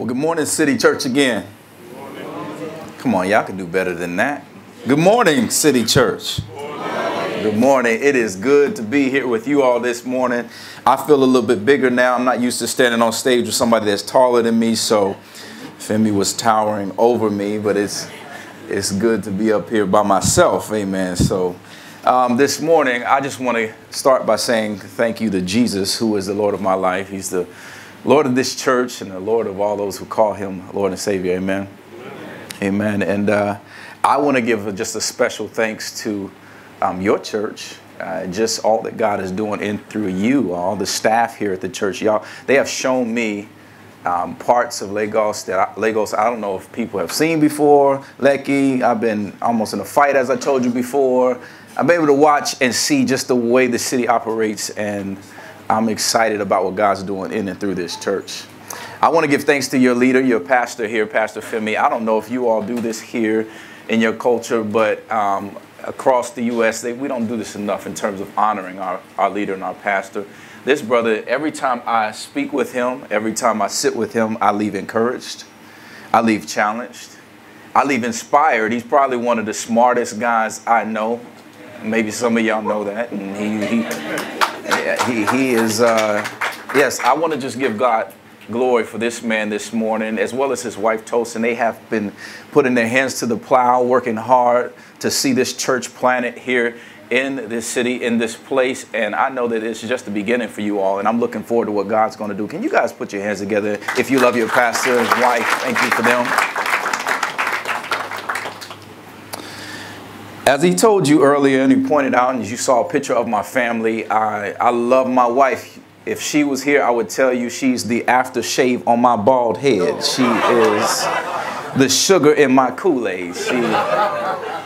Well, good morning, City Church again. Come on, y'all can do better than that. Good morning, City Church. Good morning. It is good to be here with you all this morning. I feel a little bit bigger now. I'm not used to standing on stage with somebody that's taller than me, so Femi was towering over me, but it's it's good to be up here by myself. Amen. So um, this morning, I just want to start by saying thank you to Jesus, who is the Lord of my life. He's the Lord of this church and the Lord of all those who call him Lord and Savior. Amen. Amen. And uh, I want to give just a special thanks to um, your church. Uh, just all that God is doing in through you, all the staff here at the church, y'all. They have shown me um, parts of Lagos that I, Lagos I don't know if people have seen before. Lekki, I've been almost in a fight, as I told you before. I've been able to watch and see just the way the city operates, and I'm excited about what God's doing in and through this church. I want to give thanks to your leader, your pastor here, Pastor Femi. I don't know if you all do this here in your culture, but um, across the U.S., they, we don't do this enough in terms of honoring our, our leader and our pastor. This brother, every time I speak with him, every time I sit with him, I leave encouraged, I leave challenged, I leave inspired. He's probably one of the smartest guys I know. Maybe some of y'all know that. And he, he he, he is, uh, yes, I want to just give God glory for this man this morning, as well as his wife Tosin. They have been putting their hands to the plow, working hard to see this church planted here in this city, in this place. And I know that it's just the beginning for you all. And I'm looking forward to what God's going to do. Can you guys put your hands together if you love your pastor and wife? Thank you for them. As he told you earlier, and he pointed out, and you saw a picture of my family, I, I love my wife. If she was here, I would tell you she's the aftershave on my bald head. She is the sugar in my Kool-Aid. She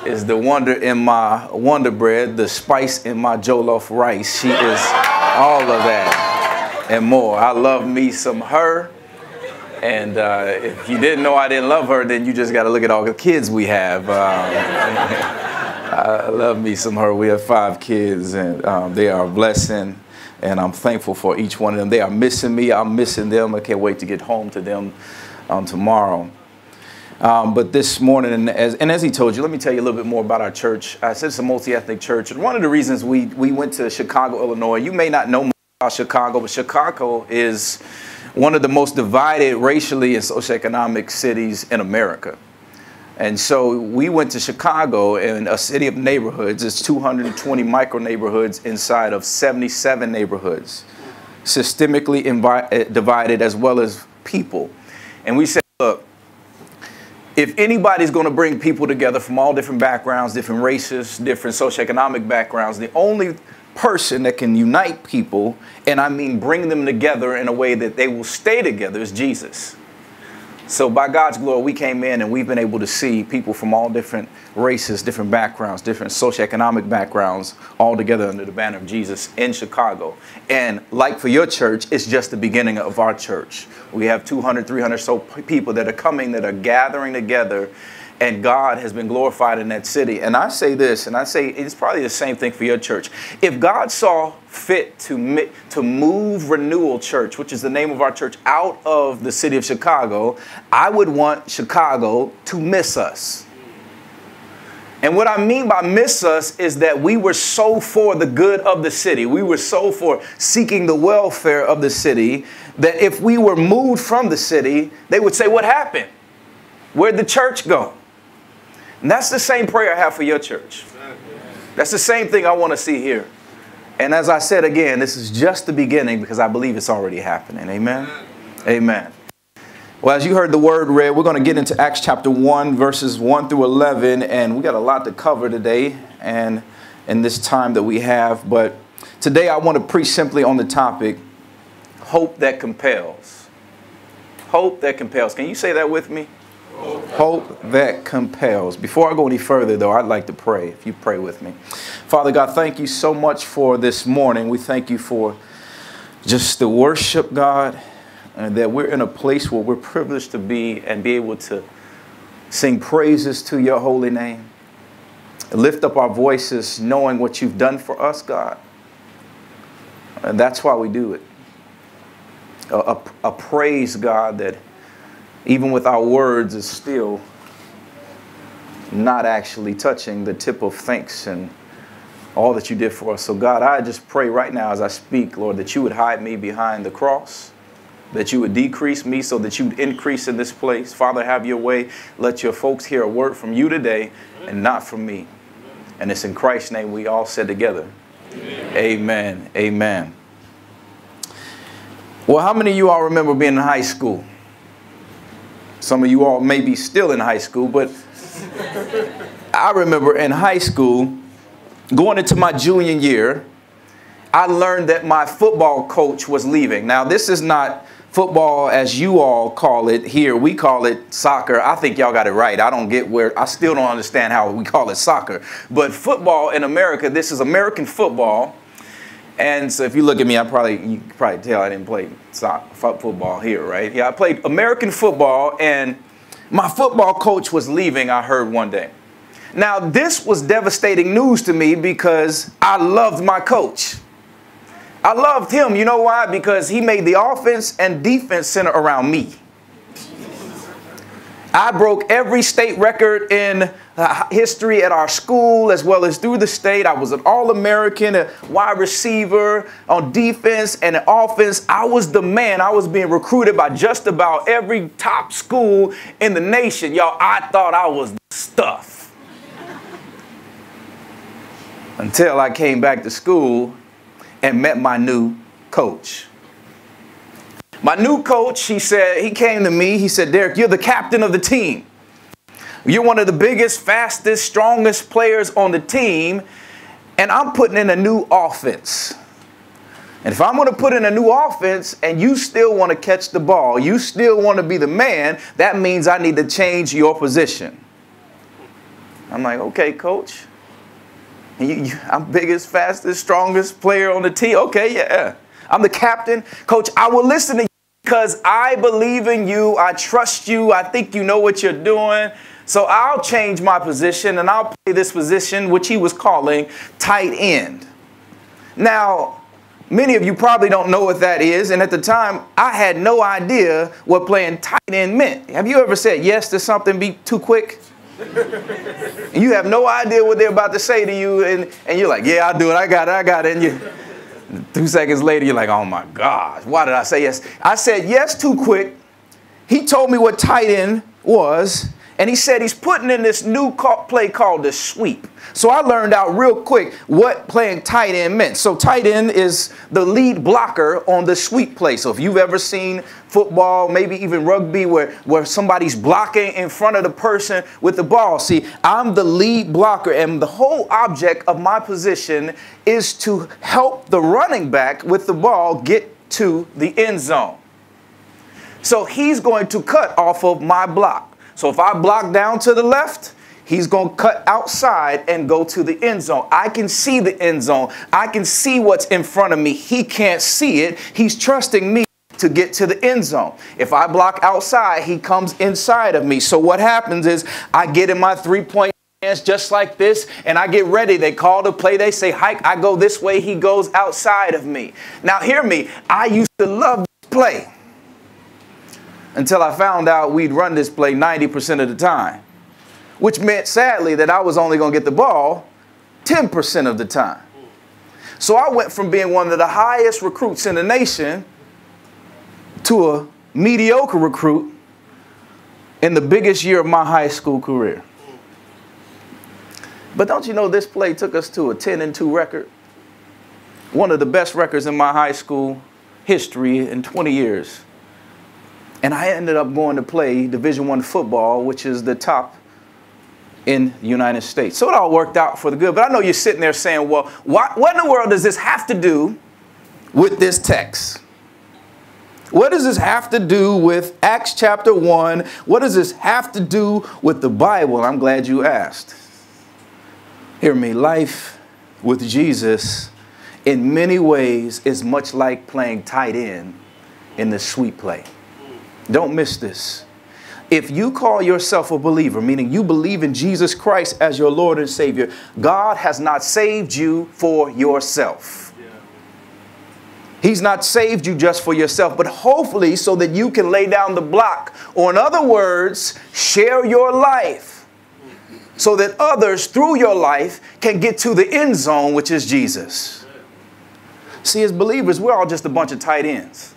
is the wonder in my Wonder Bread, the spice in my Jollof rice. She is all of that and more. I love me some her. And uh, if you didn't know I didn't love her, then you just got to look at all the kids we have. Um, I love me some her. We have five kids, and um, they are a blessing. And I'm thankful for each one of them. They are missing me. I'm missing them. I can't wait to get home to them um, tomorrow. Um, but this morning, and as, and as, he told you, let me tell you a little bit more about our church. I said it's a multi-ethnic church. And one of the reasons we, we went to Chicago, Illinois, you may not know about Chicago, but Chicago is one of the most divided racially and socioeconomic cities in America. And so we went to Chicago in a city of neighborhoods. It's 220 micro neighborhoods inside of 77 neighborhoods, systemically eh, divided as well as people. And we said, look, if anybody's going to bring people together from all different backgrounds, different races, different socioeconomic backgrounds, the only person that can unite people, and I mean bring them together in a way that they will stay together, is Jesus. So by God's glory, we came in and we've been able to see people from all different races, different backgrounds, different socioeconomic backgrounds, all together under the banner of Jesus in Chicago. And like for your church, it's just the beginning of our church. We have 200, 300 so people that are coming, that are gathering together and God has been glorified in that city. And I say this, and I say it's probably the same thing for your church. If God saw fit to, to move Renewal Church, which is the name of our church, out of the city of Chicago, I would want Chicago to miss us. And what I mean by miss us is that we were so for the good of the city. We were so for seeking the welfare of the city that if we were moved from the city, they would say, What happened? Where'd the church go? And that's the same prayer I have for your church. That's the same thing I want to see here. And as I said again, this is just the beginning because I believe it's already happening. Amen. Amen. Well, as you heard the word read, we're going to get into Acts chapter 1, verses 1 through 11. And we got a lot to cover today and in this time that we have. But today I want to preach simply on the topic hope that compels. Hope that compels. Can you say that with me? Hope that compels. Before I go any further, though, I'd like to pray. If you pray with me. Father God, thank you so much for this morning. We thank you for just the worship, God, and that we're in a place where we're privileged to be and be able to sing praises to your holy name. Lift up our voices knowing what you've done for us, God. And that's why we do it. A, a, a praise, God, that even with our words, is still not actually touching the tip of thanks and all that you did for us. So, God, I just pray right now as I speak, Lord, that you would hide me behind the cross, that you would decrease me so that you would increase in this place. Father, have your way. Let your folks hear a word from you today and not from me. And it's in Christ's name we all said together. Amen. Amen. Amen. Well, how many of you all remember being in high school? Some of you all may be still in high school, but I remember in high school, going into my junior year, I learned that my football coach was leaving. Now, this is not football as you all call it here. We call it soccer. I think y'all got it right. I don't get where, I still don't understand how we call it soccer. But football in America, this is American football. And so if you look at me, I probably, you probably tell I didn't play football here, right? Yeah, I played American football and my football coach was leaving, I heard one day. Now, this was devastating news to me because I loved my coach. I loved him. You know why? Because he made the offense and defense center around me. I broke every state record in uh, history at our school as well as through the state. I was an All American, a wide receiver on defense and an offense. I was the man. I was being recruited by just about every top school in the nation. Y'all, I thought I was stuff. Until I came back to school and met my new coach. My new coach, he said, he came to me, he said, Derrick, you're the captain of the team. You're one of the biggest, fastest, strongest players on the team, and I'm putting in a new offense. And if I'm going to put in a new offense and you still want to catch the ball, you still want to be the man, that means I need to change your position. I'm like, okay, coach. You, you, I'm biggest, fastest, strongest player on the team. Okay, yeah. I'm the captain. Coach, I will listen to you because I believe in you. I trust you. I think you know what you're doing. So I'll change my position and I'll play this position, which he was calling tight end. Now, many of you probably don't know what that is. And at the time, I had no idea what playing tight end meant. Have you ever said yes to something be too quick? you have no idea what they're about to say to you, and, and you're like, yeah, I'll do it. I got it. I got it. And you, Two seconds later, you're like, oh my gosh, why did I say yes? I said yes too quick. He told me what tight end was, and he said he's putting in this new play called the sweep. So I learned out real quick what playing tight end meant. So tight end is the lead blocker on the sweep play. So if you've ever seen football, maybe even rugby, where, where somebody's blocking in front of the person with the ball, see, I'm the lead blocker, and the whole object of my position is to help the running back with the ball get to the end zone. So he's going to cut off of my block. So if I block down to the left, He's going to cut outside and go to the end zone. I can see the end zone. I can see what's in front of me. He can't see it. He's trusting me to get to the end zone. If I block outside, he comes inside of me. So what happens is I get in my three point stance just like this and I get ready. They call the play. They say hike. I go this way. He goes outside of me. Now hear me. I used to love this play until I found out we'd run this play 90% of the time which meant sadly that I was only going to get the ball 10% of the time. So I went from being one of the highest recruits in the nation to a mediocre recruit in the biggest year of my high school career. But don't you know this play took us to a 10 and 2 record? One of the best records in my high school history in 20 years. And I ended up going to play Division 1 football, which is the top in the United States. So it all worked out for the good. But I know you're sitting there saying, well, what, what in the world does this have to do with this text? What does this have to do with Acts chapter 1? What does this have to do with the Bible? I'm glad you asked. Hear me, life with Jesus in many ways is much like playing tight end in the sweep play. Don't miss this. If you call yourself a believer, meaning you believe in Jesus Christ as your Lord and Savior, God has not saved you for yourself. He's not saved you just for yourself, but hopefully so that you can lay down the block. Or, in other words, share your life so that others through your life can get to the end zone, which is Jesus. See, as believers, we're all just a bunch of tight ends.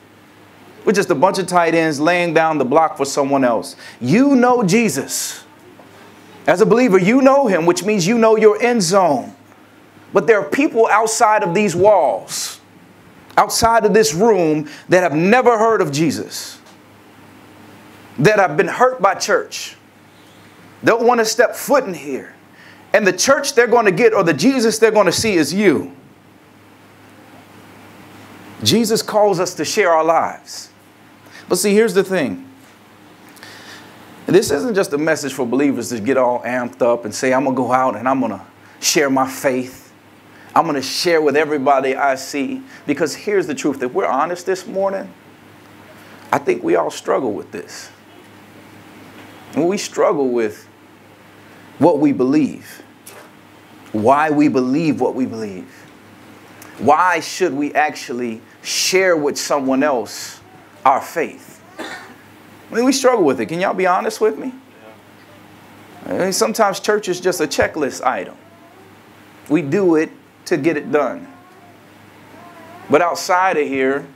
We're just a bunch of tight ends laying down the block for someone else. You know Jesus. As a believer, you know him, which means you know your end zone. But there are people outside of these walls outside of this room that have never heard of Jesus, that have been hurt by church, don't want to step foot in here. And the church they're going to get or the Jesus they're going to see is you. Jesus calls us to share our lives. But see, here's the thing. This isn't just a message for believers to get all amped up and say, I'm going to go out and I'm going to share my faith. I'm going to share with everybody I see. Because here's the truth if we're honest this morning, I think we all struggle with this. We struggle with what we believe, why we believe what we believe. Why should we actually share with someone else our faith? I mean, we struggle with it. Can y'all be honest with me? I mean, sometimes church is just a checklist item. We do it to get it done. But outside of here,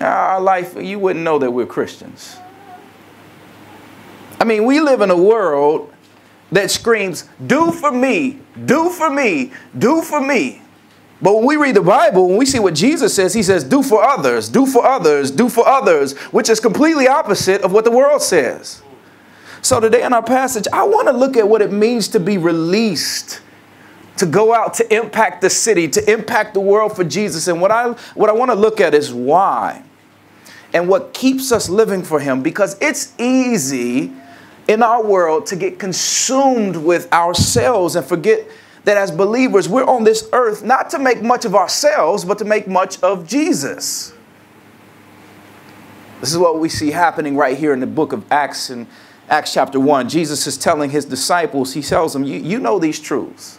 our life, you wouldn't know that we're Christians. I mean, we live in a world that screams, do for me, do for me, do for me. But when we read the Bible, when we see what Jesus says, he says, do for others, do for others, do for others, which is completely opposite of what the world says. So today in our passage, I want to look at what it means to be released to go out to impact the city, to impact the world for Jesus. And what I, what I want to look at is why and what keeps us living for Him because it's easy in our world to get consumed with ourselves and forget that as believers, we're on this earth not to make much of ourselves, but to make much of Jesus. This is what we see happening right here in the book of Acts in Acts chapter 1. Jesus is telling his disciples, he tells them, you, you know these truths.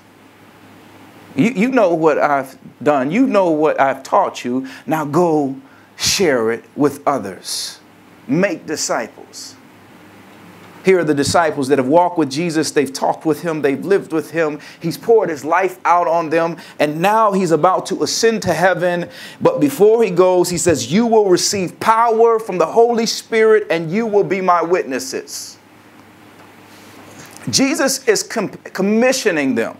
You, you know what I've done. You know what I've taught you. Now go share it with others. Make disciples. Here are the disciples that have walked with Jesus. They've talked with him. They've lived with him. He's poured his life out on them. And now he's about to ascend to heaven. But before he goes, he says, You will receive power from the Holy Spirit and you will be my witnesses. Jesus is com commissioning them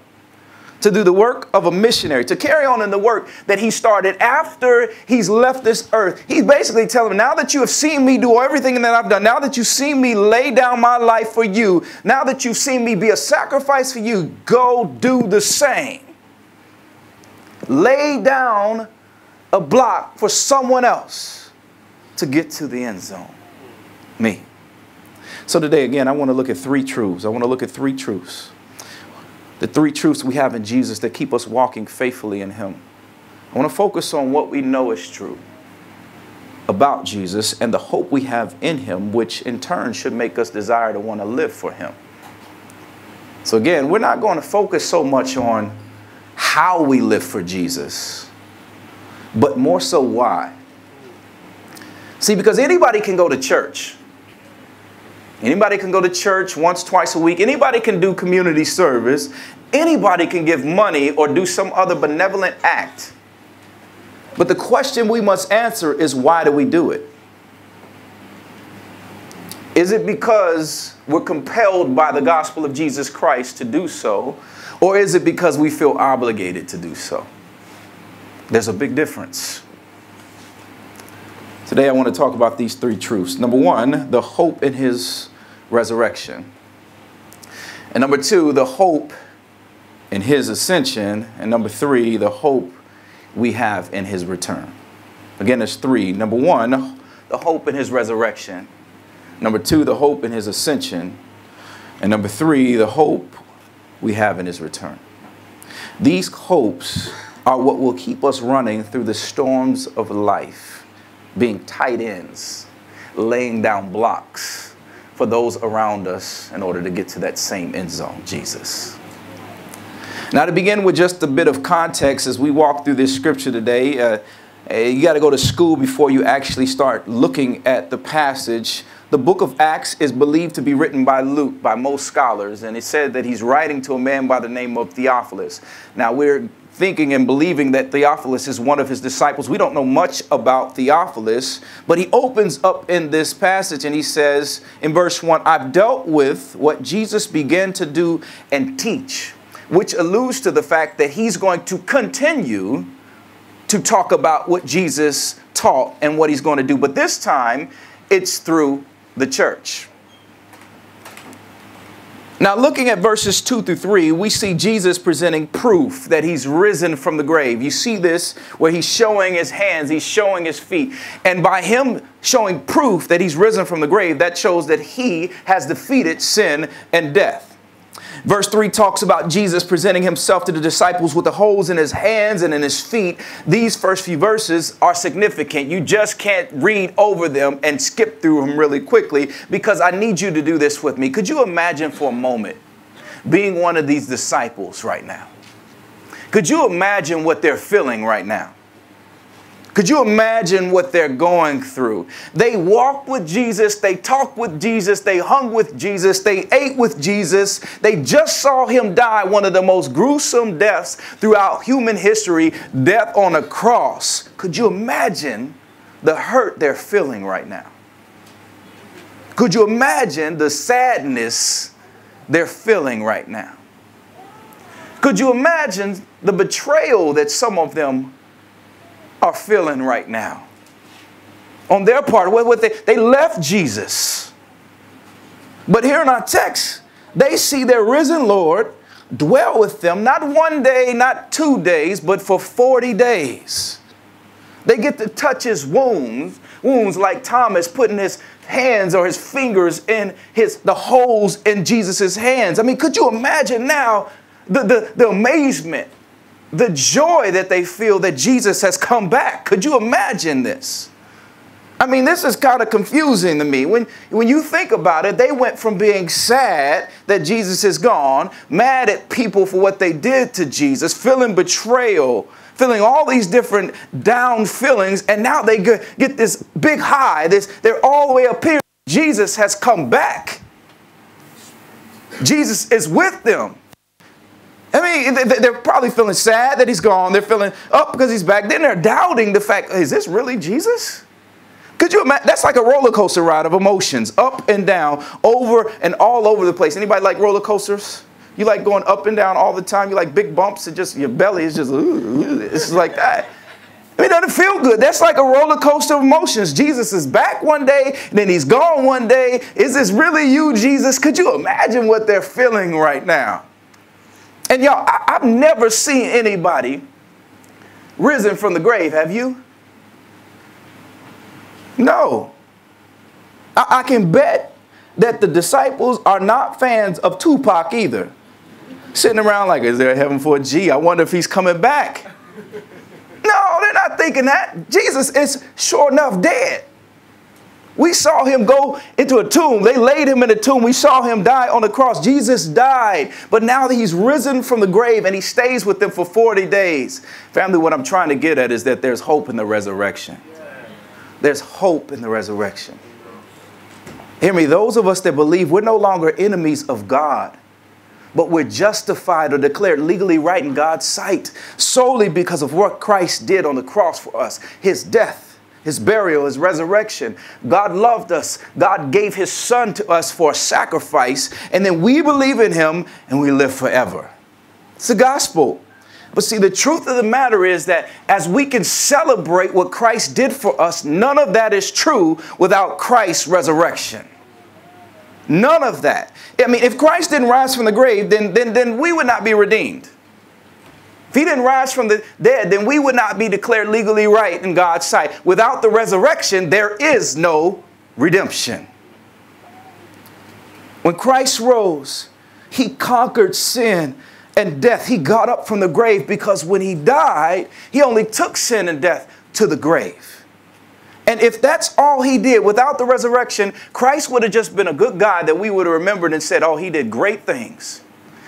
to do the work of a missionary, to carry on in the work that he started after he's left this earth. He's basically telling them, now that you have seen me do everything that I've done, now that you've seen me lay down my life for you, now that you've seen me be a sacrifice for you, go do the same. Lay down a block for someone else to get to the end zone. Me. So today, again, I want to look at three truths. I want to look at three truths the three truths we have in Jesus that keep us walking faithfully in Him. I want to focus on what we know is true about Jesus and the hope we have in Him, which in turn should make us desire to want to live for Him. So, again, we're not going to focus so much on how we live for Jesus, but more so why. See, because anybody can go to church. Anybody can go to church once, twice a week. Anybody can do community service. Anybody can give money or do some other benevolent act. But the question we must answer is why do we do it? Is it because we're compelled by the gospel of Jesus Christ to do so? Or is it because we feel obligated to do so? There's a big difference. Today I want to talk about these three truths. Number one, the hope in his resurrection. And number two, the hope in his ascension. And number three, the hope we have in his return. Again, there's three. Number one, the hope in his resurrection. Number two, the hope in his ascension. And number three, the hope we have in his return. These hopes are what will keep us running through the storms of life being tight ends, laying down blocks for those around us in order to get to that same end zone, Jesus. Now, to begin with just a bit of context as we walk through this scripture today, uh, you got to go to school before you actually start looking at the passage. The book of Acts is believed to be written by Luke by most scholars, and it said that he's writing to a man by the name of Theophilus. Now, we're thinking and believing that Theophilus is one of his disciples. We don't know much about Theophilus, but he opens up in this passage and he says in verse 1 I've dealt with what Jesus began to do and teach, which alludes to the fact that he's going to continue to talk about what Jesus taught and what he's going to do. But this time, it's through the church. Now, looking at verses 2 through 3, we see Jesus presenting proof that he's risen from the grave. You see this where he's showing his hands, he's showing his feet. And by him showing proof that he's risen from the grave, that shows that he has defeated sin and death. Verse 3 talks about Jesus presenting himself to the disciples with the holes in his hands and in his feet. These first few verses are significant. You just can't read over them and skip through them really quickly because I need you to do this with me. Could you imagine for a moment being one of these disciples right now? Could you imagine what they're feeling right now? Could you imagine what they're going through? They walked with Jesus, they talked with Jesus, they hung with Jesus, they ate with Jesus. They just saw him die one of the most gruesome deaths throughout human history death on a cross. Could you imagine the hurt they're feeling right now? Could you imagine the sadness they're feeling right now? Could you imagine the betrayal that some of them are feeling right now. On their part, what, they, they left Jesus. But here in our text, they see their risen Lord dwell with them, not one day, not two days, but for 40 days. They get to touch his wounds, wounds like Thomas putting his hands or his fingers in his the holes in Jesus' hands. I mean, could you imagine now the, the, the amazement the joy that they feel that Jesus has come back. Could you imagine this? I mean, this is kind of confusing to me. When, when you think about it, they went from being sad that Jesus is gone, mad at people for what they did to Jesus, feeling betrayal, feeling all these different down feelings, and now they get, get this big high. This, they're all the way up here. Jesus has come back. Jesus is with them. I mean, they're probably feeling sad that he's gone. They're feeling up because he's back. Then they're doubting the fact, is this really Jesus? Could you imagine? That's like a roller coaster ride of emotions, up and down, over and all over the place. Anybody like roller coasters? You like going up and down all the time? You like big bumps and just your belly is just, ooh, it's like that. I mean, doesn't feel good. That's like a roller coaster of emotions. Jesus is back one day, then he's gone one day. Is this really you, Jesus? Could you imagine what they're feeling right now? And y'all, I, have never seen anybody risen from the grave, have you? No. I, I can bet that the disciples are not fans of Tupac either. Sitting around like, is there a heaven for a G? I wonder if he's coming back. No, they're not thinking that. Jesus is sure enough dead. We saw him go into a tomb. They laid him in a tomb. We saw him die on the cross. Jesus died, but now that he's risen from the grave and he stays with them for 40 days. Family, what I'm trying to get at is that there's hope in the resurrection. There's hope in the resurrection. Hear me, those of us that believe we're no longer enemies of God, but we're justified or declared legally right in God's sight solely because of what Christ did on the cross for us, his death his burial, his resurrection. God loved us. God gave his son to us for a sacrifice, and then we believe in him and we live forever. It's the gospel. But see, the truth of the matter is that as we can celebrate what Christ did for us, none of that is true without Christ's resurrection. None of that. I mean, if Christ didn't rise from the grave, then, then, then we would not be redeemed. If he didn't rise from the dead, then we would not be declared legally right in God's sight. Without the resurrection, there is no redemption. When Christ rose, he conquered sin and death. He got up from the grave because when he died, he only took sin and death to the grave. And if that's all he did without the resurrection, Christ would have just been a good guy that we would have remembered and said, oh, he did great things.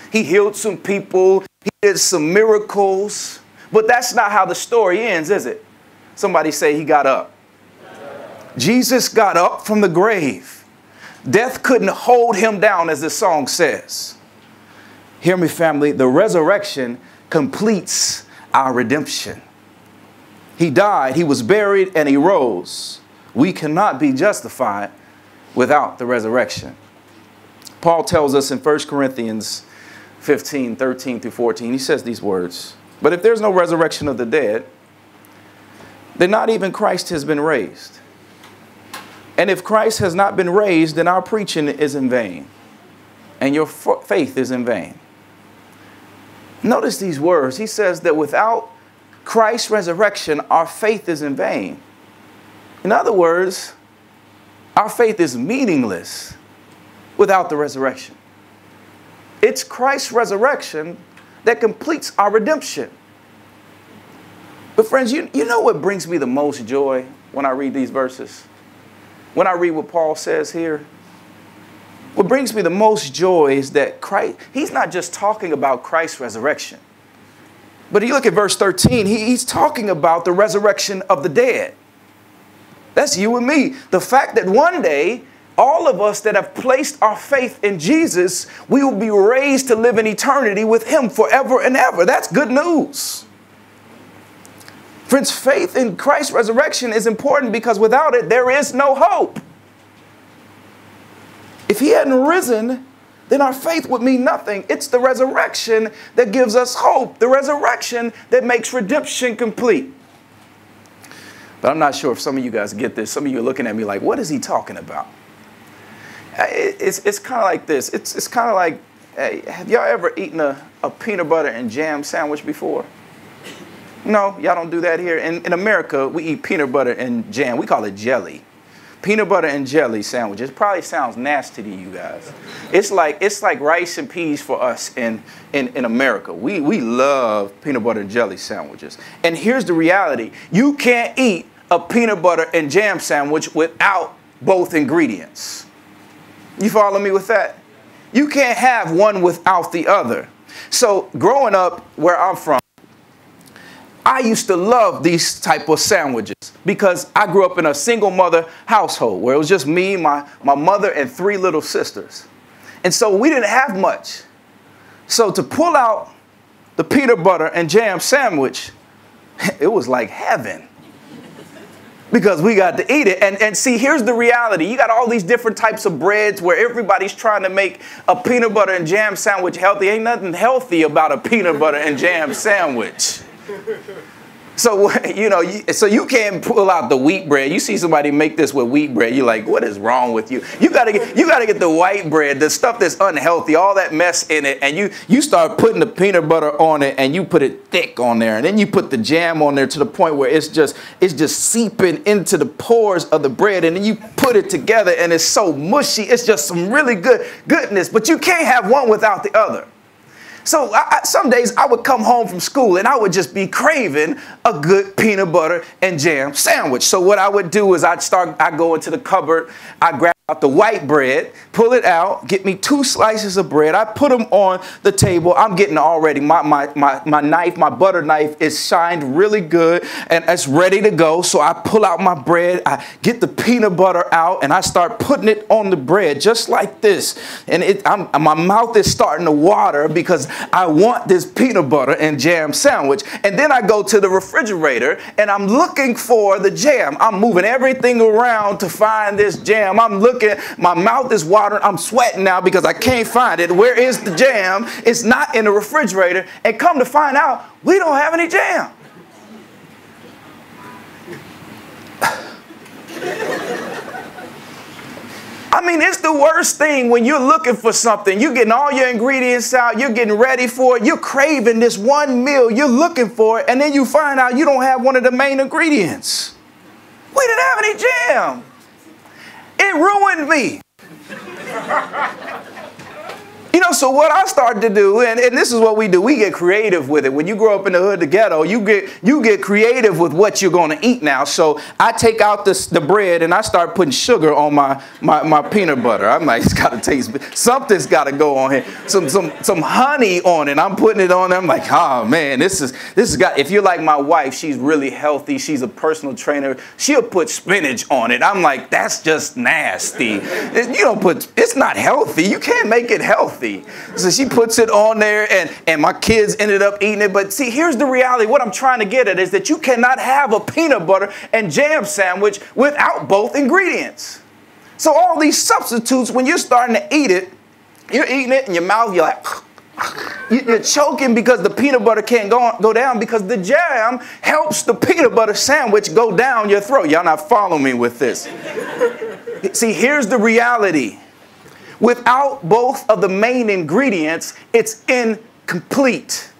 He healed some people, he did some miracles, but that's not how the story ends, is it? Somebody say he got up. Jesus got up from the grave. Death couldn't hold him down, as the song says. Hear me, family. The resurrection completes our redemption. He died, he was buried, and he rose. We cannot be justified without the resurrection. Paul tells us in 1 Corinthians 15, 13 through 14, he says these words But if there's no resurrection of the dead, then not even Christ has been raised. And if Christ has not been raised, then our preaching is in vain, and your faith is in vain. Notice these words. He says that without Christ's resurrection, our faith is in vain. In other words, our faith is meaningless without the resurrection. It's Christ's resurrection that completes our redemption. But, friends, you, you know what brings me the most joy when I read these verses? When I read what Paul says here? What brings me the most joy is that Christ, he's not just talking about Christ's resurrection. But you look at verse 13, he, he's talking about the resurrection of the dead. That's you and me. The fact that one day, all of us that have placed our faith in Jesus, we will be raised to live in eternity with him forever and ever. That's good news. Friends, faith in Christ's resurrection is important because without it, there is no hope. If he hadn't risen, then our faith would mean nothing. It's the resurrection that gives us hope, the resurrection that makes redemption complete. But I'm not sure if some of you guys get this. Some of you are looking at me like, what is he talking about? It's, it's kind of like this. It's, it's kind of like, hey, have y'all ever eaten a, a peanut butter and jam sandwich before? No, y'all don't do that here. In, in America, we eat peanut butter and jam. We call it jelly peanut butter and jelly sandwiches. Probably sounds nasty to you guys. It's like it's like rice and peas for us in, in, in America. We, we love peanut butter and jelly sandwiches. And here's the reality. You can't eat a peanut butter and jam sandwich without both ingredients. You follow me with that? You can't have one without the other. So growing up where I'm from, I used to love these type of sandwiches because I grew up in a single mother household where it was just me, my, my mother, and three little sisters. And so we didn't have much. So to pull out the peanut butter and jam sandwich, it was like heaven because we got to eat it. And, and see, here's the reality. You got all these different types of breads where everybody's trying to make a peanut butter and jam sandwich healthy. Ain't nothing healthy about a peanut butter and jam sandwich. So you know, so you can't pull out the wheat bread. You see somebody make this with wheat bread, you're like, what is wrong with you? You gotta get, you gotta get the white bread, the stuff that's unhealthy, all that mess in it, and you you start putting the peanut butter on it, and you put it thick on there, and then you put the jam on there to the point where it's just it's just seeping into the pores of the bread, and then you put it together, and it's so mushy. It's just some really good goodness, but you can't have one without the other. So I, some days I would come home from school and I would just be craving a good peanut butter and jam sandwich. So what I would do is I'd start, I'd go into the cupboard, I'd grab out the white bread, pull it out, get me two slices of bread. I put them on the table. I'm getting already, my, my, my, my knife, my butter knife is shined really good and it's ready to go. So I pull out my bread, I get the peanut butter out and I start putting it on the bread just like this. And it, I'm, my mouth is starting to water because I want this peanut butter and jam sandwich. And then I go to the refrigerator and I'm looking for the jam. I'm moving everything around to find this jam. I'm looking looking, my mouth is watering, I'm sweating now because I can't find it. Where is the jam? It's not in the refrigerator. And come to find out, we don't have any jam. I mean, it's the worst thing when you're looking for something. You're getting all your ingredients out, you're getting ready for it, you're craving this one meal, you're looking for it, and then you find out you don't have one of the main ingredients. We didn't have any jam. It ruined me. You know, so what I started to do, and, and this is what we do, we get creative with it. When you grow up in the hood, the ghetto, you get you get creative with what you're going to eat now. So I take out this, the bread and I start putting sugar on my, my, my peanut butter. I'm like, it's got to taste, something's got to go on here. Some, some, some honey on it. I'm putting it on. I'm like, oh man, this is, this has got, if you're like my wife, she's really healthy. She's a personal trainer. She'll put spinach on it. I'm like, that's just nasty. You don't put, it's not healthy. You can't make it healthy. So she puts it on there and, and my kids ended up eating it. But see, here's the reality. What I'm trying to get at is that you cannot have a peanut butter and jam sandwich without both ingredients. So all these substitutes, when you're starting to eat it, you're eating it in your mouth, you're like, you're choking because the peanut butter can't go, on, go down because the jam helps the peanut butter sandwich go down your throat. Y'all not following me with this. See, here's the reality. Without both of the main ingredients, it's incomplete.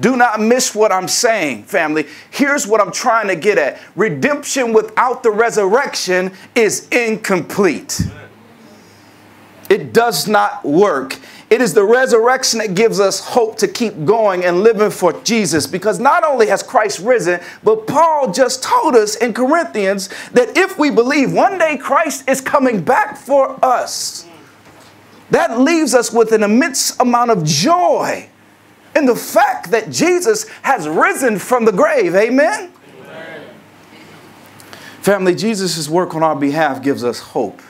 Do not miss what I'm saying, family. Here's what I'm trying to get at redemption without the resurrection is incomplete. It does not work. It is the resurrection that gives us hope to keep going and living for Jesus because not only has Christ risen, but Paul just told us in Corinthians that if we believe one day Christ is coming back for us, that leaves us with an immense amount of joy in the fact that Jesus has risen from the grave. Amen? Amen. Family, Jesus' work on our behalf gives us hope.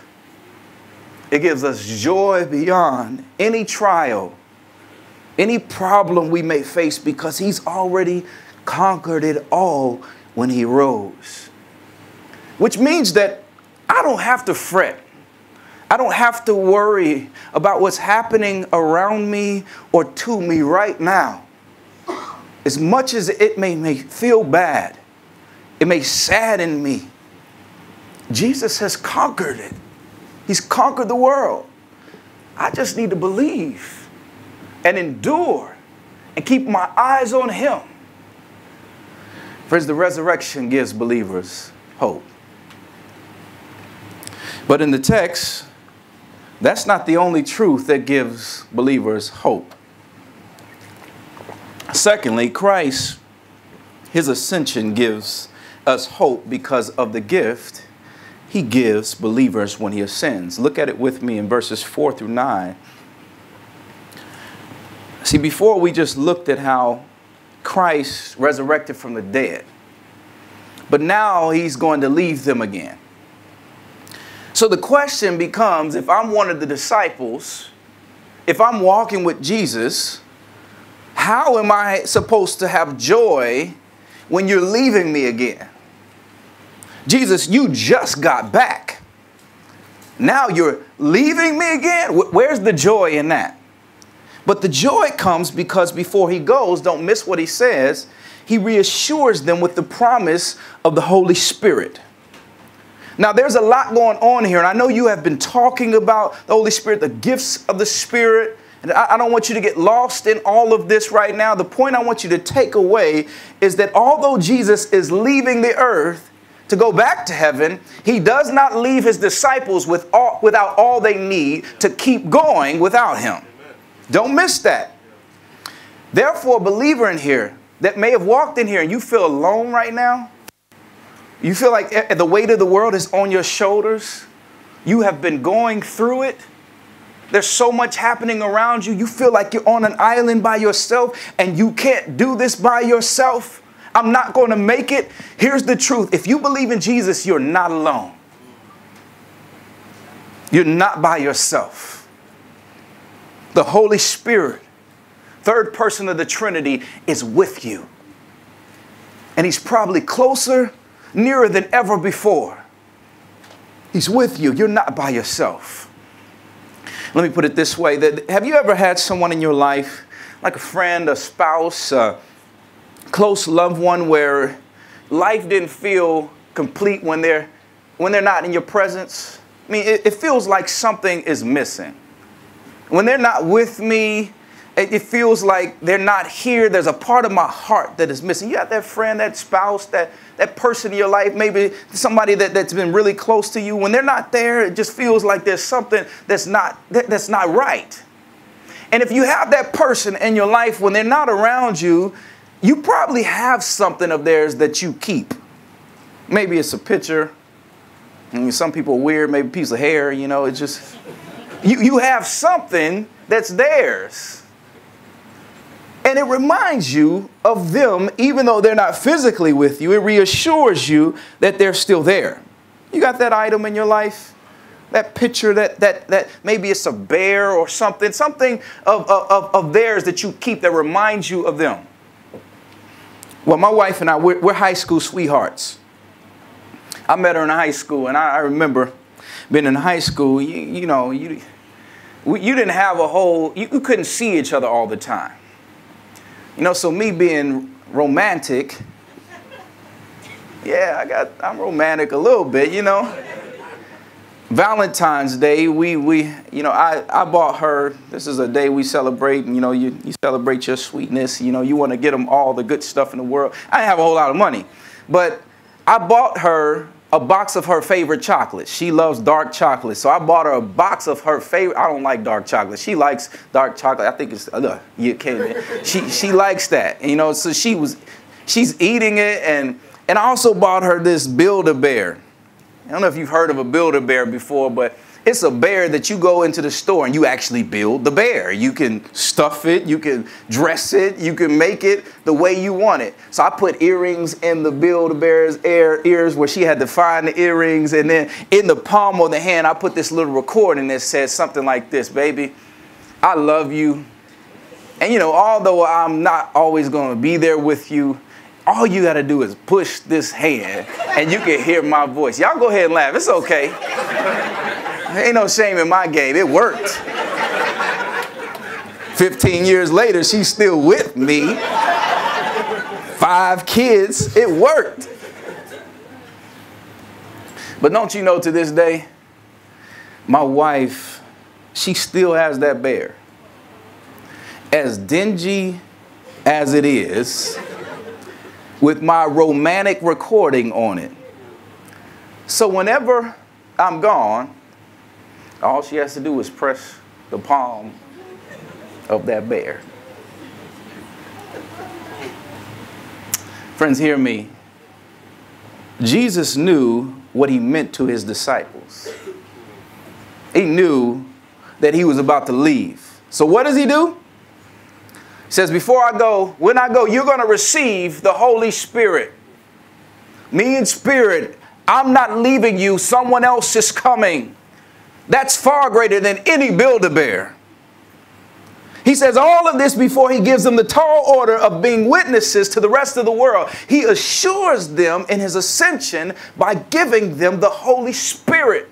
It gives us joy beyond any trial, any problem we may face because He's already conquered it all when He rose. Which means that I don't have to fret. I don't have to worry about what's happening around me or to me right now. As much as it may, may feel bad, it may sadden me, Jesus has conquered it. He's conquered the world. I just need to believe and endure and keep my eyes on Him. Friends, the resurrection gives believers hope. But in the text, that's not the only truth that gives believers hope. Secondly, Christ, his ascension gives us hope because of the gift he gives believers when he ascends. Look at it with me in verses 4 through 9. See, before we just looked at how Christ resurrected from the dead, but now he's going to leave them again. So the question becomes if I'm one of the disciples, if I'm walking with Jesus, how am I supposed to have joy when you're leaving me again? Jesus, you just got back. Now you're leaving me again? Where's the joy in that? But the joy comes because before he goes, don't miss what he says, he reassures them with the promise of the Holy Spirit. Now, there's a lot going on here, and I know you have been talking about the Holy Spirit, the gifts of the Spirit. And I, don't want you to get lost in all of this right now. The point I want you to take away is that although Jesus is leaving the earth, to go back to heaven, he does not leave his disciples with all, without all they need to keep going without him. Don't miss that. Therefore, a believer in here that may have walked in here and you feel alone right now, you feel like the weight of the world is on your shoulders, you have been going through it. There's so much happening around you. You feel like you're on an island by yourself and you can't do this by yourself. I'm not going to make it. Here's the truth if you believe in Jesus, you're not alone. You're not by yourself. The Holy Spirit, third person of the Trinity, is with you. And He's probably closer, nearer than ever before. He's with you. You're not by yourself. Let me put it this way that, Have you ever had someone in your life, like a friend, a spouse, a close loved one where life didn't feel complete when they're when they're not in your presence i mean it, it feels like something is missing when they're not with me it, feels like they're not here there's a part of my heart that is missing you have that friend that spouse that that person in your life maybe somebody that, that's been really close to you when they're not there it just feels like there's something that's not that, that's not right And if you have that person in your life when they're not around you, you probably have something of theirs that you keep. Maybe it's a picture. I mean, some people are weird, maybe a piece of hair, you know, it's just, you, you have something that's theirs. And it reminds you of them, even though they're not physically with you, it reassures you that they're still there. You got that item in your life? That picture that, that, that maybe it's a bear or something, something of, of, of theirs that you keep that reminds you of them. Well, my wife and I, we're, we're high school sweethearts. I met her in high school, and I, I remember being in high school, you, you know, you, you didn't have a whole, you, you couldn't see each other all the time. You know, so me being romantic, yeah, I got, I'm romantic a little bit, you know. Valentine's Day, we, we, you know, I, I bought her, this is a day we celebrate, and, you know, you, you celebrate your sweetness, you know, you want to get them all the good stuff in the world. I didn't have a whole lot of money, but I bought her a box of her favorite chocolate. She loves dark chocolate. So I bought her a box of her favorite. I don't like dark chocolate. She likes dark chocolate. I think it's, uh, you can't, she, she likes that. You know, so she was, she's eating it. And, and I also bought her this Build-A-Bear. I don't know if you've heard of a Build-A-Bear before, but it's a bear that you go into the store and you actually build the bear. You can stuff it, you can dress it, you can make it the way you want it. So I put earrings in the Build-A-Bear's ears where she had to find the earrings. And then in the palm of the hand, I put this little recording that says something like this, baby, I love you. And you know, although I'm not always going to be there with you, all you got to do is push this hand and you can hear my voice. Y'all go ahead and laugh. It's okay. Ain't no shame in my game. It worked. 15 years later, she's still with me. Five kids. It worked. But don't you know to this day, my wife, she still has that bear. As dingy as it is, with my romantic recording on it. So whenever I'm gone, all she has to do is press the palm of that bear. Friends, hear me. Jesus knew what he meant to his disciples. He knew that he was about to leave. So what does he do? He says, Before I go, when I go, you're going to receive the Holy Spirit. Me and Spirit, I'm not leaving you, someone else is coming. That's far greater than any Build-A-Bear. He says all of this before he gives them the tall order of being witnesses to the rest of the world. He assures them in his ascension by giving them the Holy Spirit.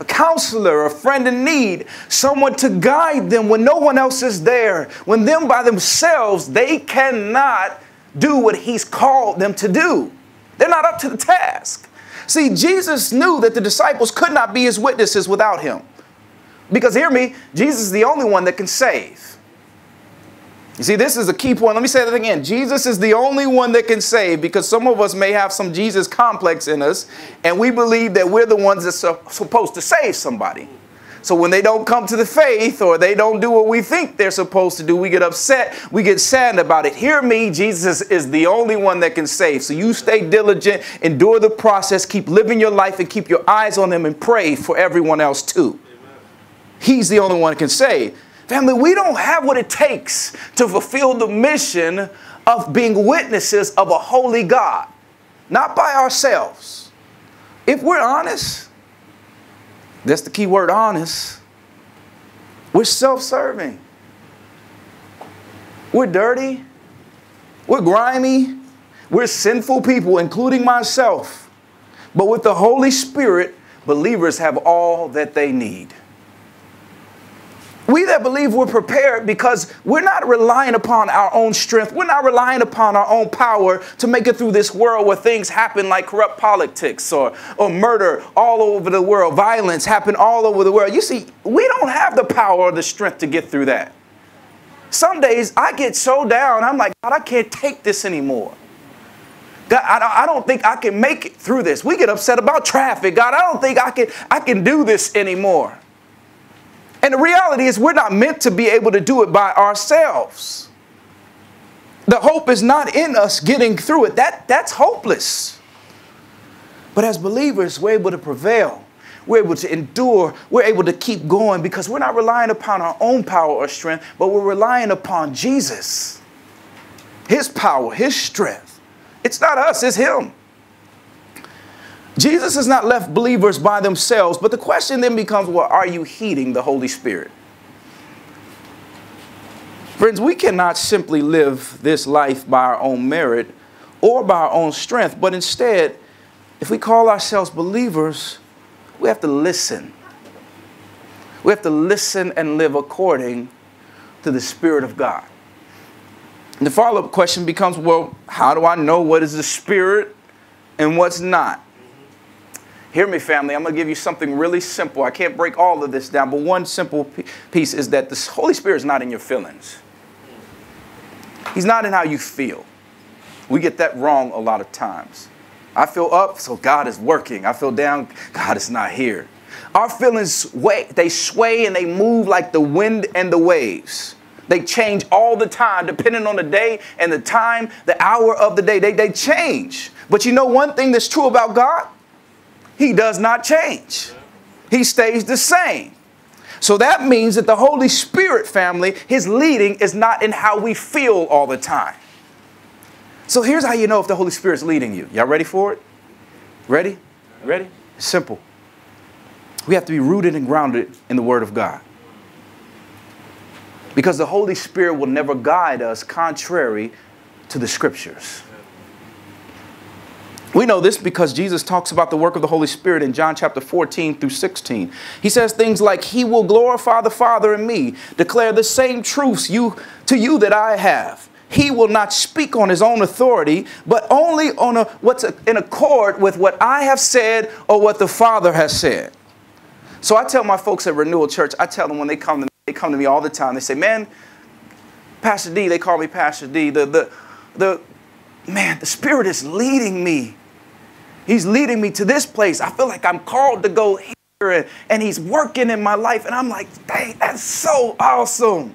A counselor, a friend in need, someone to guide them when no one else is there. When them by themselves, they cannot do what he's called them to do. They're not up to the task. See, Jesus knew that the disciples could not be his witnesses without him. Because hear me, Jesus is the only one that can save. You see, this is a key point. Let me say that again. Jesus is the only one that can save because some of us may have some Jesus complex in us and we believe that we're the ones that's supposed to save somebody. So when they don't come to the faith or they don't do what we think they're supposed to do, we get upset, we get sad about it. Hear me, Jesus is the only one that can save. So you stay diligent, endure the process, keep living your life and keep your eyes on him and pray for everyone else too. He's the only one that can save. Family, we don't have what it takes to fulfill the mission of being witnesses of a holy God, not by ourselves. If we're honest, that's the key word honest. We're self serving. We're dirty. We're grimy. We're sinful people, including myself. But with the Holy Spirit, believers have all that they need. We that believe we're prepared because we're not relying upon our own strength. We're not relying upon our own power to make it through this world where things happen like corrupt politics or, or murder all over the world, violence happen all over the world. You see, we don't have the power or the strength to get through that. Some days I get so down, I'm like, God, I can't take this anymore. God, I don't think I can make it through this. We get upset about traffic. God, I don't think I can, I can do this anymore. And the reality is, we're not meant to be able to do it by ourselves. The hope is not in us getting through it. That, that's hopeless. But as believers, we're able to prevail. We're able to endure. We're able to keep going because we're not relying upon our own power or strength, but we're relying upon Jesus. His power, His strength. It's not us, it's Him. Jesus has not left believers by themselves, but the question then becomes well, are you heeding the Holy Spirit? Friends, we cannot simply live this life by our own merit or by our own strength, but instead, if we call ourselves believers, we have to listen. We have to listen and live according to the Spirit of God. And the follow up question becomes well, how do I know what is the Spirit and what's not? Hear me, family. I'm going to give you something really simple. I can't break all of this down, but one simple piece is that the Holy Spirit is not in your feelings. He's not in how you feel. We get that wrong a lot of times. I feel up, so God is working. I feel down, God is not here. Our feelings sway, they sway and they move like the wind and the waves. They change all the time, depending on the day and the time, the hour of the day. They, they change. But you know one thing that's true about God? He does not change. He stays the same. So that means that the Holy Spirit family, his leading is not in how we feel all the time. So here's how you know if the Holy Spirit's leading you. Y'all ready for it? Ready? Ready? Simple. We have to be rooted and grounded in the Word of God. Because the Holy Spirit will never guide us contrary to the Scriptures. We know this because Jesus talks about the work of the Holy Spirit in John chapter 14 through 16. He says things like, He will glorify the Father in me, declare the same truths you, to you that I have. He will not speak on his own authority, but only on a, what's in accord with what I have said or what the Father has said. So I tell my folks at Renewal Church, I tell them when they come to me, they come to me all the time. They say, man, Pastor D, they call me Pastor D. The, the, the, man, the Spirit is leading me He's leading me to this place. I feel like I'm called to go here and, and he's working in my life. And I'm like, dang, that's so awesome.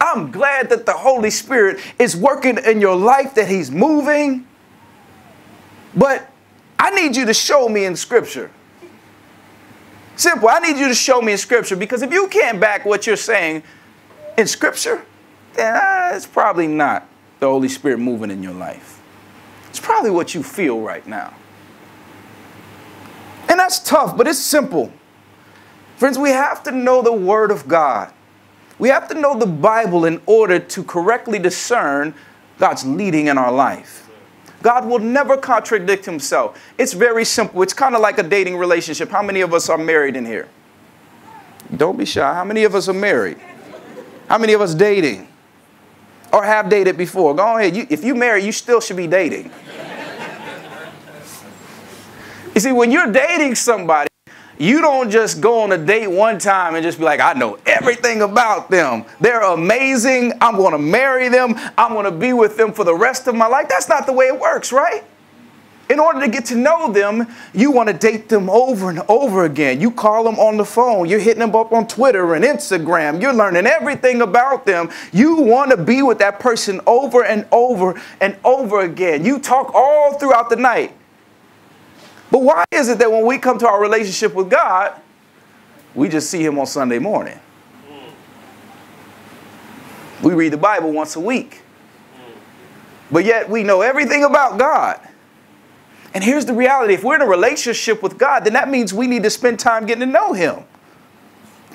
I'm glad that the Holy Spirit is working in your life, that he's moving. But I need you to show me in Scripture. Simple. I need you to show me in Scripture because if you can't back what you're saying in Scripture, then uh, it's probably not the Holy Spirit moving in your life. It's probably what you feel right now. And that's tough, but it's simple. Friends, we have to know the Word of God. We have to know the Bible in order to correctly discern God's leading in our life. God will never contradict himself. It's very simple. It's kind of like a dating relationship. How many of us are married in here? Don't be shy. How many of us are married? How many of us dating? Or have dated before? Go ahead. You, if you married, you still should be dating. You see, when you're dating somebody, you don't just go on a date one time and just be like, I know everything about them. They're amazing. I'm going to marry them. I'm going to be with them for the rest of my life. That's not the way it works, right? In order to get to know them, you want to date them over and over again. You call them on the phone. You're hitting them up on Twitter and Instagram. You're learning everything about them. You want to be with that person over and over and over again. You talk all throughout the night. But why is it that when we come to our relationship with God, we just see Him on Sunday morning? We read the Bible once a week. But yet we know everything about God. And here's the reality if we're in a relationship with God, then that means we need to spend time getting to know Him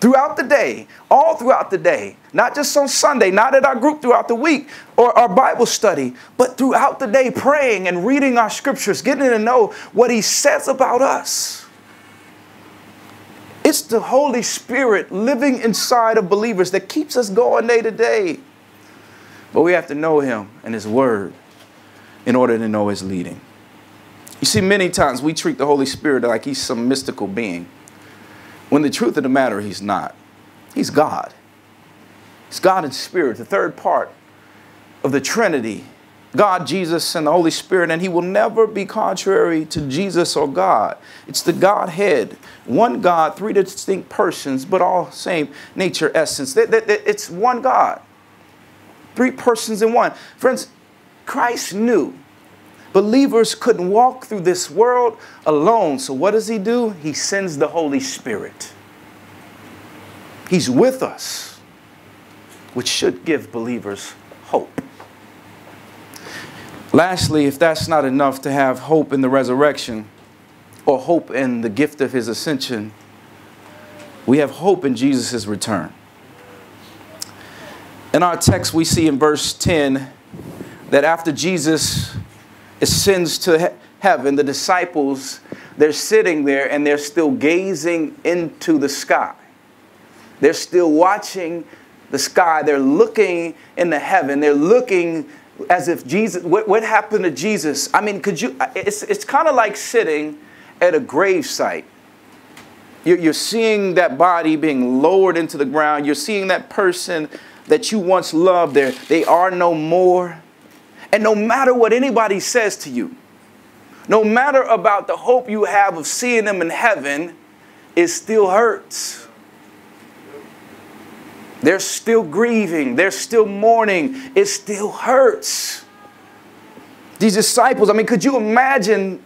throughout the day, all throughout the day, not just on Sunday, not at our group throughout the week or our Bible study, but throughout the day, praying and reading our scriptures, getting to know what He says about us. It's the Holy Spirit living inside of believers that keeps us going day to day. But we have to know Him and His Word in order to know His leading. You see, many times we treat the Holy Spirit like He's some mystical being. When the truth of the matter, he's not. He's God. He's God in spirit, the third part of the Trinity God, Jesus, and the Holy Spirit, and he will never be contrary to Jesus or God. It's the Godhead, one God, three distinct persons, but all same nature, essence. It's one God, three persons in one. Friends, Christ knew believers couldn't walk through this world alone. So what does he do? He sends the Holy Spirit. He's with us, which should give believers hope. Lastly, if that's not enough to have hope in the resurrection or hope in the gift of his ascension, we have hope in Jesus' return. In our text, we see in verse 10 that after Jesus ascends to he heaven, the disciples, they're sitting there and they're still gazing into the sky. They're still watching the sky. They're looking in the heaven. They're looking as if Jesus, what, what happened to Jesus? I mean, could you, it's, it's kind of like sitting at a grave site. You're, you're seeing that body being lowered into the ground. You're seeing that person that you once loved there. They are no more. And no matter what anybody says to you, no matter about the hope you have of seeing them in heaven, it still hurts. They're still grieving. They're still mourning. It still hurts. These disciples, I mean, could you imagine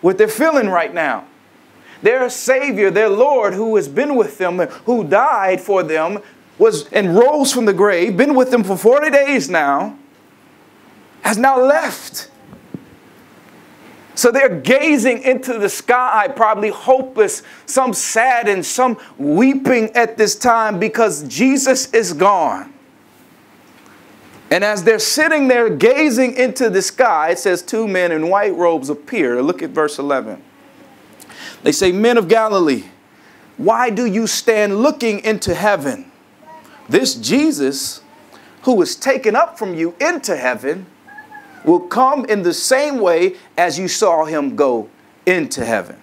what they're feeling right now? Their Savior, their Lord, who has been with them, who died for them, was and rose from the grave, been with them for 40 days now, has now left. So they're gazing into the sky, probably hopeless, some sad and some weeping at this time because Jesus is gone. And as they're sitting there gazing into the sky, it says two men in white robes appear. Look at verse 11. They say, Men of Galilee, why do you stand looking into heaven? This Jesus, who was taken up from you into heaven, will come in the same way as you saw him go into heaven.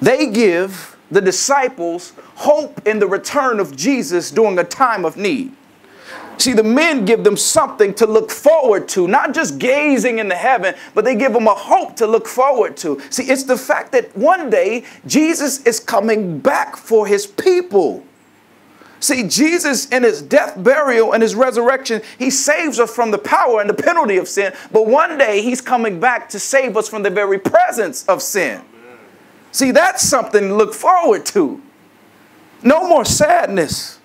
They give the disciples hope in the return of Jesus during a time of need. See, the men give them something to look forward to, not just gazing into heaven, but they give them a hope to look forward to. See, it's the fact that one day Jesus is coming back for his people. See, Jesus, in his death, burial, and his resurrection, he saves us from the power and the penalty of sin. But one day, he's coming back to save us from the very presence of sin. See, that's something to look forward to. No more sadness,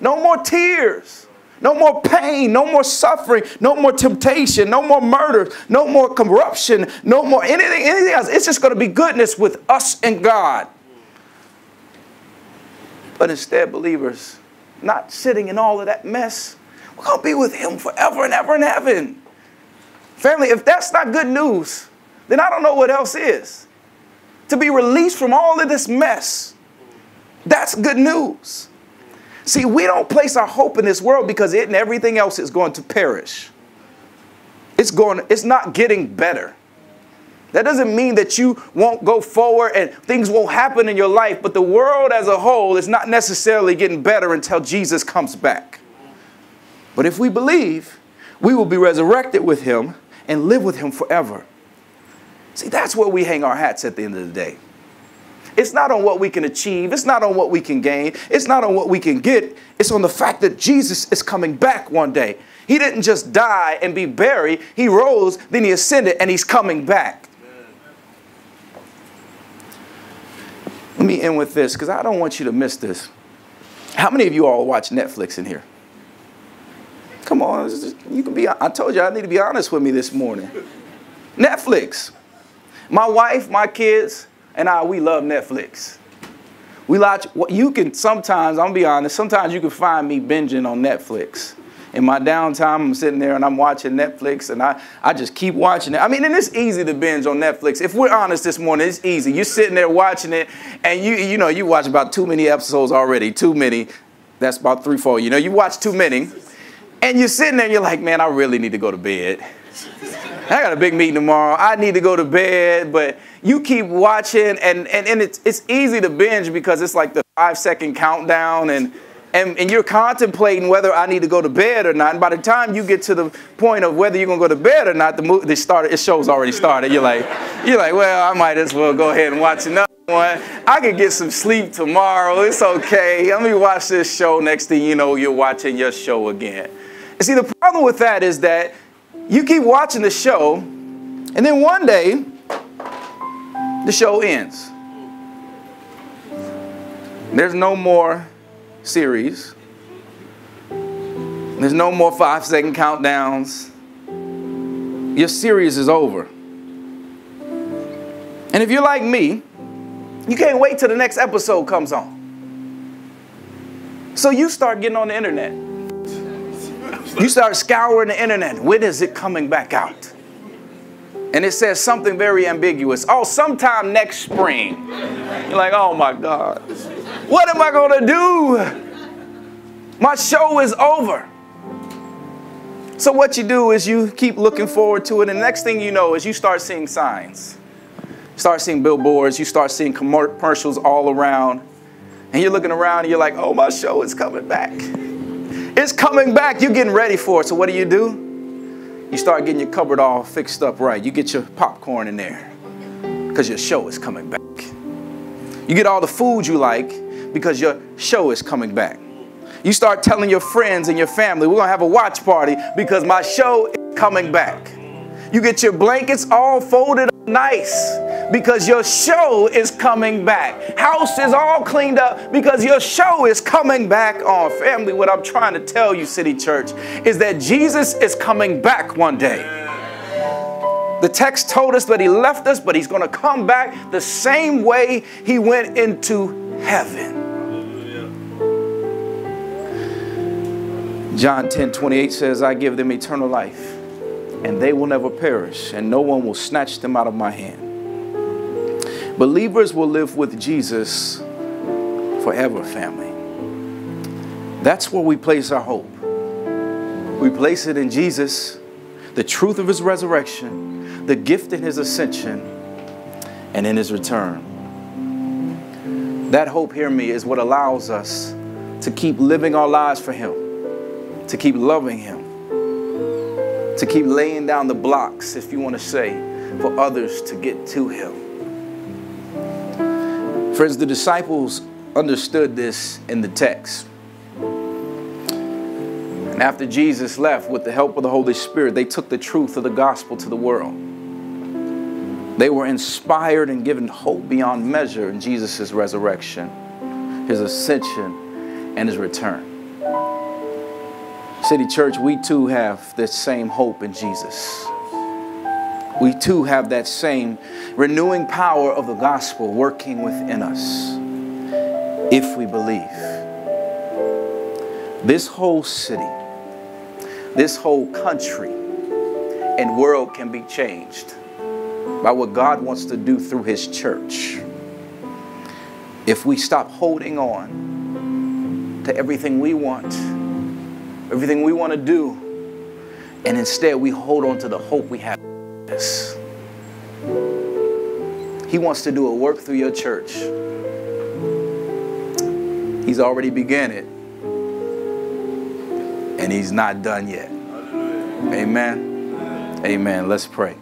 no more tears. No more pain, no more suffering, no more temptation, no more murder, no more corruption, no more anything, anything else. It's just going to be goodness with us and God. But instead, believers, not sitting in all of that mess, we're going to be with Him forever and ever in heaven. Family, if that's not good news, then I don't know what else is. To be released from all of this mess, that's good news. See, we don't place our hope in this world because it and everything else is going to perish. It's going, it's not getting better. That doesn't mean that you won't go forward and things won't happen in your life, but the world as a whole is not necessarily getting better until Jesus comes back. But if we believe, we will be resurrected with him and live with him forever. See, that's where we hang our hats at the end of the day. It's not on what we can achieve. It's not on what we can gain. It's not on what we can get. It's on the fact that Jesus is coming back one day. He didn't just die and be buried. He rose, then he ascended, and he's coming back. Let me end with this because I don't want you to miss this. How many of you all watch Netflix in here? Come on, you can be. I told you I need to be honest with me this morning. Netflix. My wife, my kids, and I, we love Netflix. We watch. What you can sometimes. I'm gonna be honest. Sometimes you can find me binging on Netflix in my downtime, I'm sitting there and I'm watching Netflix and I, I just keep watching it. I mean, and it's easy to binge on Netflix. If we're honest this morning, it's easy. You're sitting there watching it and you, you know, you watch about too many episodes already, too many. That's about three, four. You know, you watch too many and you're sitting there and you're like, man, I really need to go to bed. I got a big meeting tomorrow. I need to go to bed, but you keep watching and, and, and it's, it's easy to binge because it's like the five second countdown and and, and you're contemplating whether I need to go to bed or not. And by the time you get to the point of whether you're gonna go to bed or not, the movie, started, show's already started. You're like, you're like, well, I might as well go ahead and watch another one. I could get some sleep tomorrow. It's okay. Let me watch this show. Next thing you know, you're watching your show again. And see, the problem with that is that you keep watching the show, and then one day, the show ends. There's no more series. There's no more five second countdowns. Your series is over. And if you're like me, you can't wait till the next episode comes on. So you start getting on the internet. You start scouring the internet. When is it coming back out? And it says something very ambiguous. Oh, sometime next spring. You're like, oh my God. What am I going to do? My show is over. So, what you do is you keep looking forward to it, and the next thing you know is you start seeing signs. You start seeing billboards, you start seeing commercials all around, and you're looking around and you're like, oh, my show is coming back. It's coming back. You're getting ready for it. So, what do you do? You start getting your cupboard all fixed up right. You get your popcorn in there because your show is coming back. You get all the food you like because your show is coming back. You start telling your friends and your family, we're gonna have a watch party because my show is coming back. You get your blankets all folded up nice because your show is coming back. House is all cleaned up because your show is coming back on. Family, what I'm trying to tell you, City Church, is that Jesus is coming back one day. The text told us that he left us, but he's going to come back the same way he went into heaven. John 10 28 says, I give them eternal life, and they will never perish, and no one will snatch them out of my hand. Believers will live with Jesus forever, family. That's where we place our hope. We place it in Jesus, the truth of his resurrection, the gift in his ascension, and in his return. That hope, hear me, is what allows us to keep living our lives for him to keep loving Him, to keep laying down the blocks, if you want to say, for others to get to Him. Friends, the disciples understood this in the text. And after Jesus left, with the help of the Holy Spirit, they took the truth of the gospel to the world. They were inspired and given hope beyond measure in Jesus' resurrection, his ascension, and his return. City Church, we too have this same hope in Jesus. We too have that same renewing power of the gospel working within us if we believe. This whole city, this whole country and world can be changed by what God wants to do through His church. If we stop holding on to everything we want everything we want to do, and instead we hold on to the hope we have. He wants to do a work through your church. He's already began it, and he's not done yet. Amen. Amen. Let's pray.